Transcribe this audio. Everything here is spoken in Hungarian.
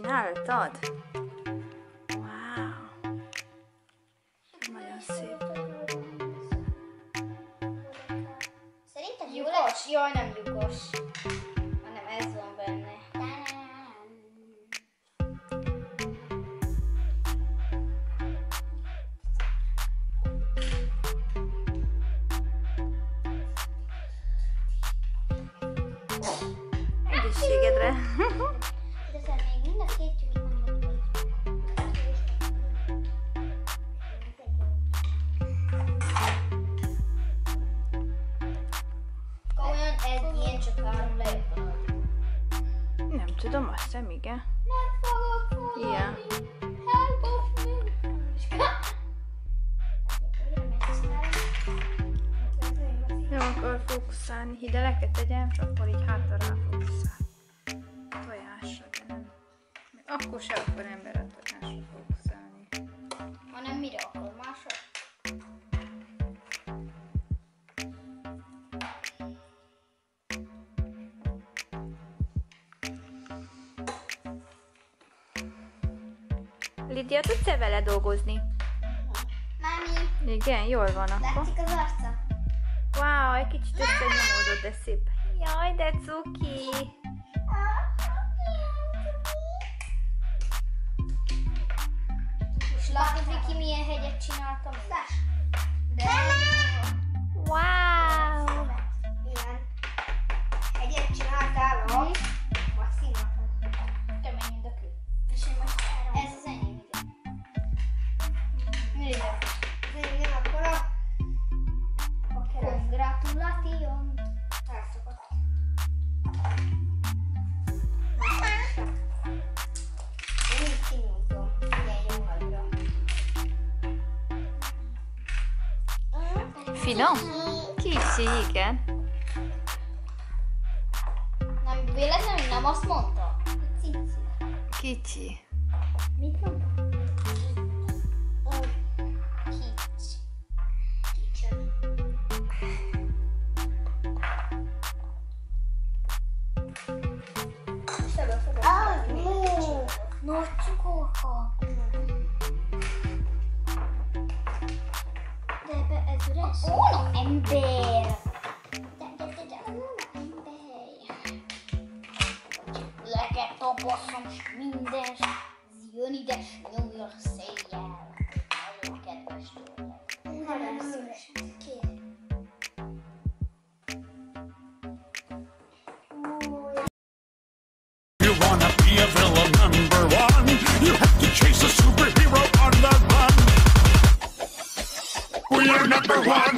rajtad? Wow. Nagyon szép. Lyukos? Jaj, nem lyukos. Hanem ez van benne. Egészségedre. De mind a két tyúk nem volt. Komolyan ez ilyen csak három van. Nem tudom, azt hiszem, igen. Nem fogok fogni. Ja. Help of me. Nem akar fókuszálni, hideleket tegyem, és akkor így hátra rá fókuszál. Akkor se akar ember a tojásra fókuszálni. Hanem mire akar másra? Lidia, tudsz-e vele dolgozni? Mami, Igen, jól van akkor. látszik az arca? Wow, egy kicsit összenyomódott, de szép. Jaj, de cuki. Viki, milyen hegyet csináltam? De Finom? Kicsi, igen. Nem, véletlenül nem azt mondta? Cici. Kicsi. Mit mondtam? Kics. De ebbe ez üres. Ó, no, ember. De, de, de, de, ember. Leket tapasszom, s minden, one.